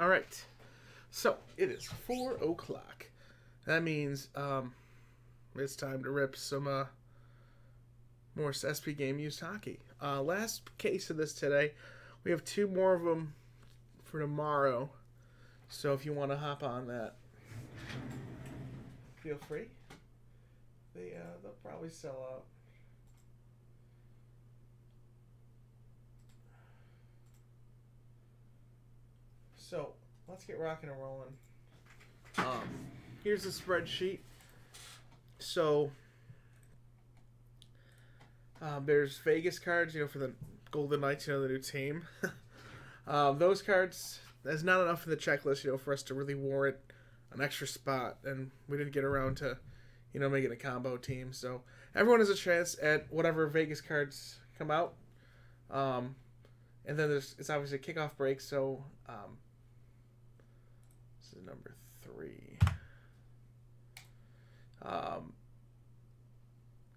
All right. So it is four o'clock. That means um, it's time to rip some uh, more SP Game Used Hockey. Uh, last case of this today. We have two more of them for tomorrow. So if you want to hop on that, feel free. They uh, they'll probably sell out. So let's get rocking and rolling. Um, here's the spreadsheet. So um, there's Vegas cards, you know, for the Golden Knights, you know, the new team. um, those cards, there's not enough in the checklist, you know, for us to really warrant an extra spot, and we didn't get around to, you know, making a combo team. So everyone has a chance at whatever Vegas cards come out. Um, and then there's it's obviously a kickoff break, so um, this is number three. Um,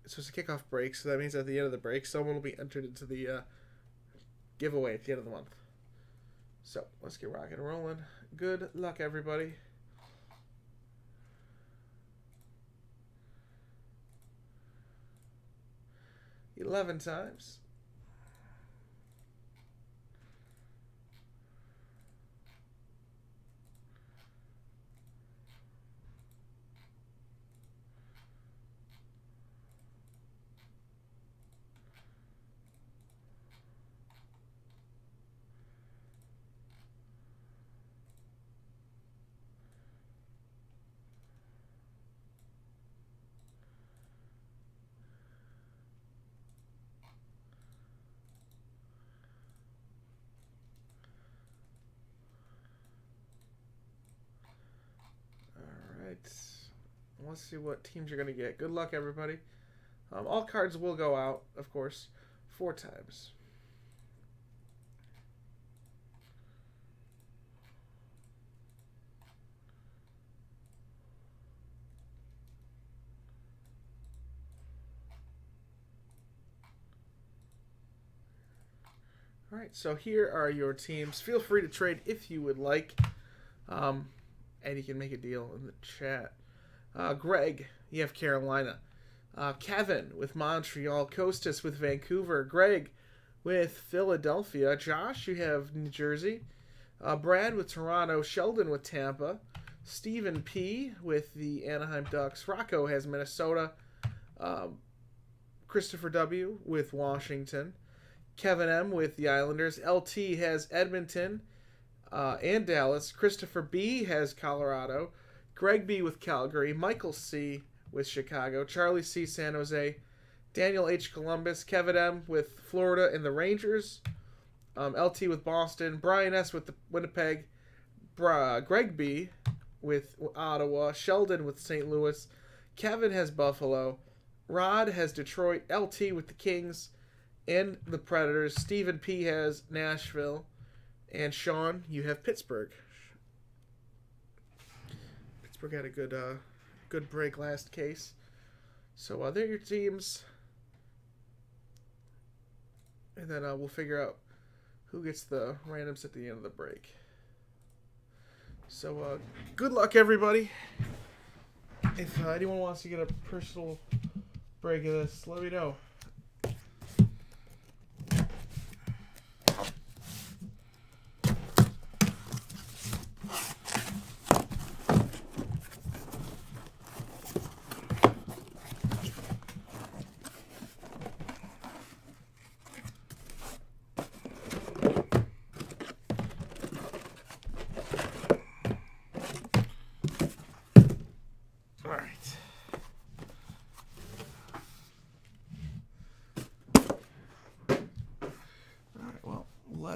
so it's a kickoff break, so that means at the end of the break, someone will be entered into the uh, giveaway at the end of the month. So let's get rocking and rolling. Good luck, everybody. Eleven times. Let's see what teams you're going to get. Good luck, everybody. Um, all cards will go out, of course, four times. All right, so here are your teams. Feel free to trade if you would like. Um, and you can make a deal in the chat. Uh, Greg, you have Carolina. Uh, Kevin with Montreal. Costas with Vancouver. Greg with Philadelphia. Josh, you have New Jersey. Uh, Brad with Toronto. Sheldon with Tampa. Stephen P with the Anaheim Ducks. Rocco has Minnesota. Um, Christopher W with Washington. Kevin M with the Islanders. LT has Edmonton uh, and Dallas. Christopher B has Colorado. Greg B with Calgary, Michael C with Chicago, Charlie C San Jose, Daniel H Columbus, Kevin M with Florida and the Rangers, um, LT with Boston, Brian S with the Winnipeg, Bra- Greg B with Ottawa, Sheldon with St. Louis, Kevin has Buffalo, Rod has Detroit, LT with the Kings and the Predators, Stephen P has Nashville, and Sean, you have Pittsburgh. Pittsburgh had a good uh, good break last case. So uh, they're your teams. And then uh, we'll figure out who gets the randoms at the end of the break. So uh, good luck, everybody. If uh, anyone wants to get a personal break of this, let me know.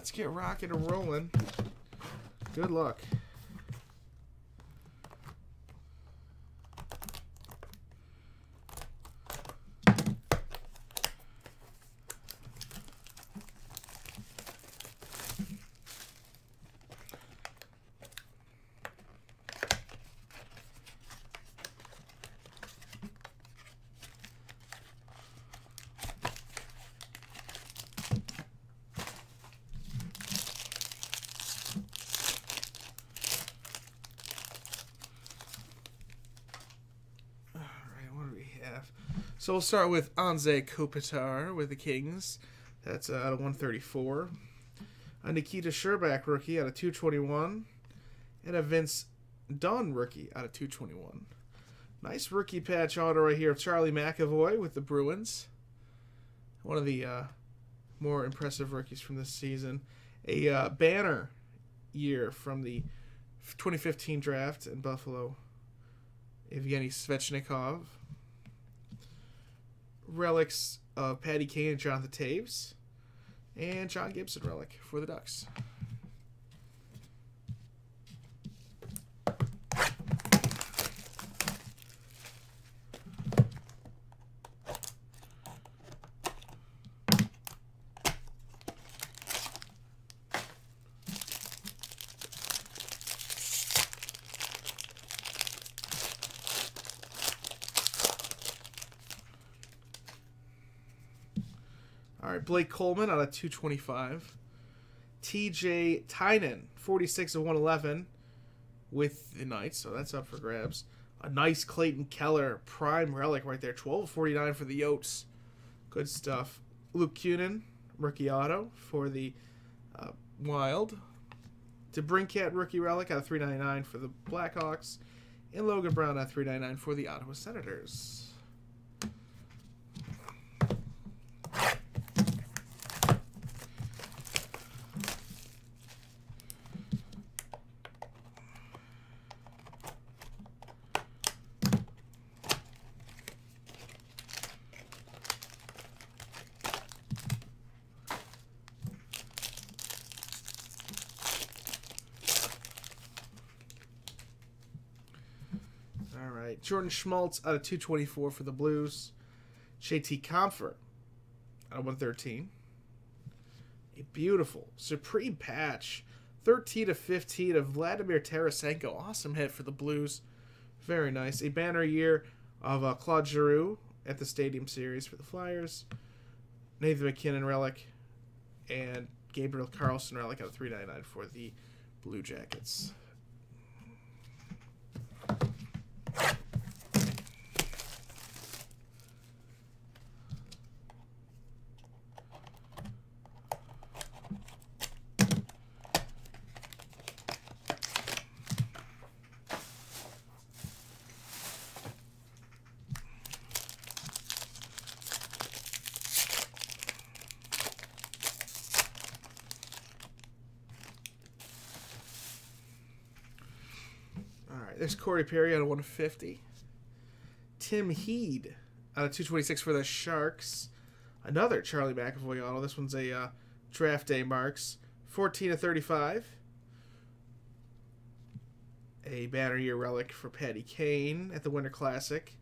Let's get rocking and rolling. Good luck. So we'll start with Anze Kopitar with the Kings. That's out of 134. A Nikita Scherbak rookie out of 221. And a Vince Dunn rookie out of 221. Nice rookie patch auto right here of Charlie McAvoy with the Bruins. One of the uh, more impressive rookies from this season. A uh, banner year from the 2015 draft in Buffalo. Evgeny Svechnikov. Relics of Patty Kane and Jonathan Toews, And John Gibson relic for the Ducks. Blake Coleman out of 225. TJ Tynan, 46 of 111 with the Knights, so that's up for grabs. A nice Clayton Keller prime relic right there, 12 49 for the Yotes. Good stuff. Luke Kunin, rookie auto for the uh, Wild. DeBrincat rookie relic out of 399 for the Blackhawks. And Logan Brown at 399 for the Ottawa Senators. All right. Jordan Schmaltz out of 224 for the Blues. JT Compher out of 113. A beautiful, supreme patch. 13 to 15 of Vladimir Tarasenko. Awesome hit for the Blues. Very nice. A banner year of uh, Claude Giroux at the Stadium Series for the Flyers. Nathan MacKinnon relic. And Gabriel Carlsson relic out of 399 for the Blue Jackets. There's Corey Perry out of 150. Tim Heed out of 226 for the Sharks. Another Charlie McAvoy auto. This one's a uh, draft day marks. 14 to 35. A banner year relic for Patty Kane at the Winter Classic.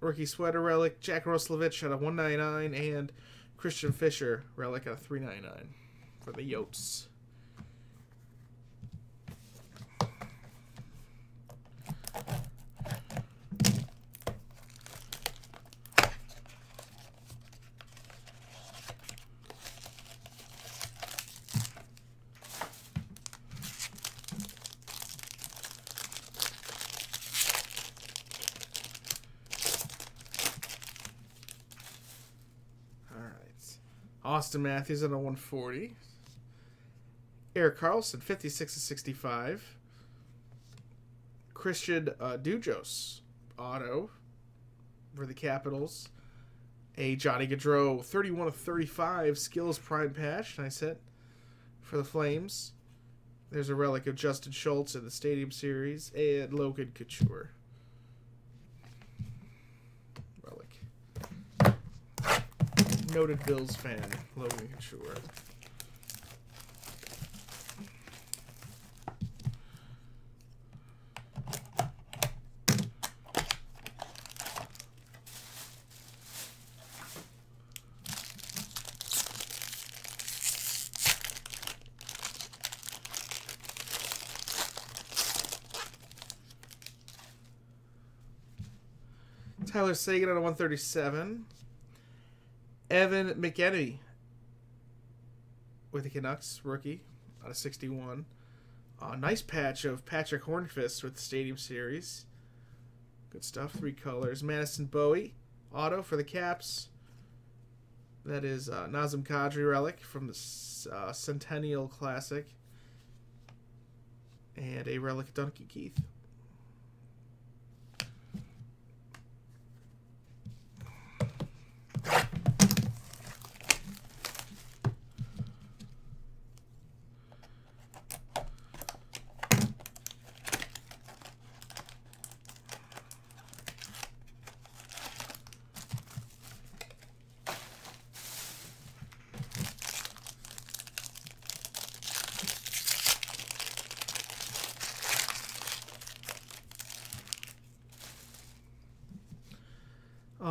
Rookie sweater relic, Jack Roslovic out of 199, and Christian Fischer relic out of 399 for the Yotes. All right. Auston Matthews at a 140. Erik Karlsson, 56 to 65. Christian uh, Djoos, auto for the Capitals. A Johnny Gaudreau, 31 of 35, skills prime patch. Nice hit for the Flames. There's a relic of Justin Schultz in the Stadium Series and Logan Couture. Relic. Noted Bills fan, Logan Couture. Tyler Seguin on a 137. Evan McEneny with the Canucks, rookie, on a 61. Uh, nice patch of Patric Hornqvist with the Stadium Series. Good stuff. Three colors. Madison Bowey auto for the Caps. That is uh, Nazem Kadri relic from the uh, Centennial Classic. And a relic Duncan Keith.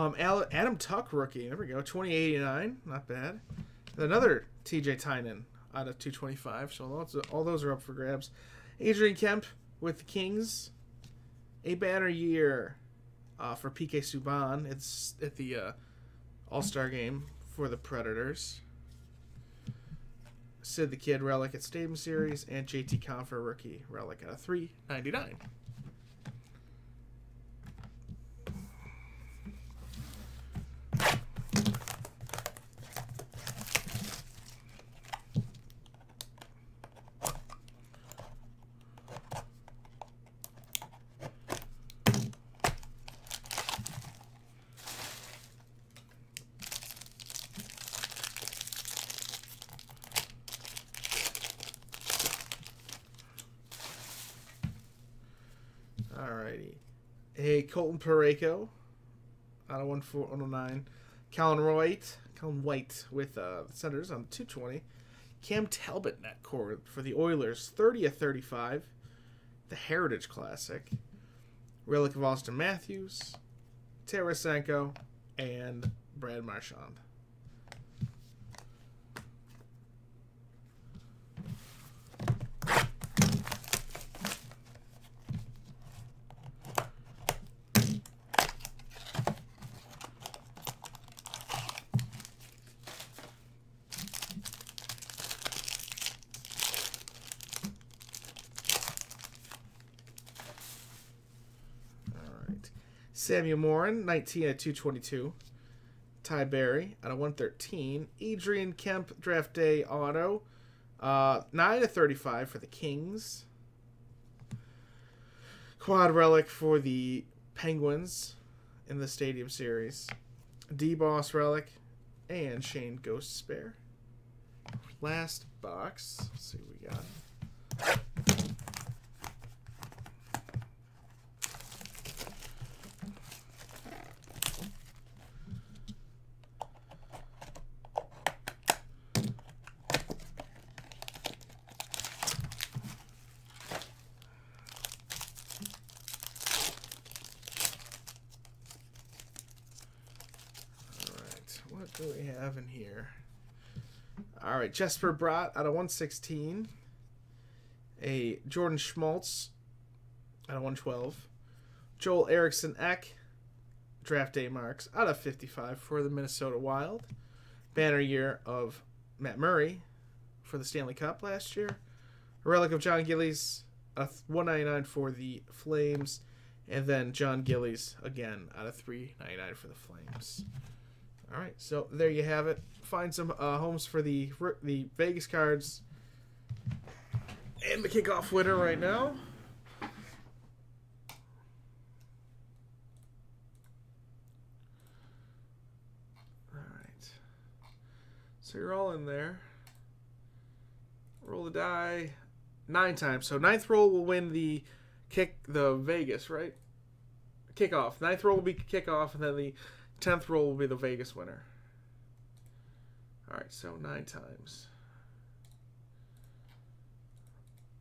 Um, Adam Tuck rookie. There we go. 2089. Not bad. Another TJ Tynan out of 225. So all those, all those are up for grabs. Adrian Kempe with the Kings. A banner year uh, for PK Subban. It's at the uh, All Star game for the Predators. Sid the Kid relic at Stadium Series and JT Compher rookie relic at a 399. A Colton Parayko out of 109. Colin White, Colin White with uh, the Senators on 220. Cam Talbot net core for the Oilers, 30 of 35. The Heritage Classic. Relic of Auston Matthews, Tarasenko, and Brad Marchand. Samuel Morin, 19 at 222. Ty Berry out of 113. Adrian Kempe, draft day auto. Uh, 9 to 35 for the Kings. Quad relic for the Penguins in the Stadium Series. D Boss relic and Shayne Gostisbehere. Last box. Let's see what we got. what do we have in here? All right, Jesper Bratt out of 116. A Jordan Schmaltz out of 112. Joel Eriksson Ek, draft day marks, out of 55 for the Minnesota Wild. Banner year of Matt Murray for the Stanley Cup last year. A relic of Jon Gillies, a 199 for the Flames. And then Jon Gillies again out of 399 for the Flames. All right, so there you have it. Find some uh, homes for the the Vegas cards and the kickoff winner right now. All right, so you're all in there. Roll the die nine times. So ninth roll will win the kick the Vegas right kickoff. Ninth roll will be kickoff, and then the Tenth roll will be the Vegas winner. All right, so nine times.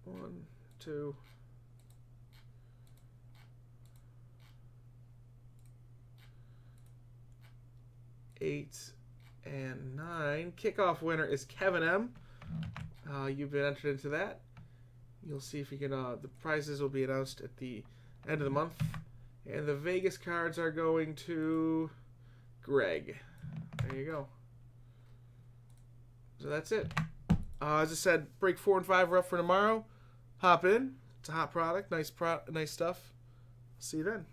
One, two. Eight and nine. Kickoff winner is Kevin M. Uh, you've been entered into that. You'll see if you can. Uh, the prizes will be announced at the end of the month, and the Vegas cards are going to. Greg. There you go. So that's it. Uh, as I said, break four and five are up for tomorrow. Hop in. It's a hot product. Nice pro. Nice stuff. See you then.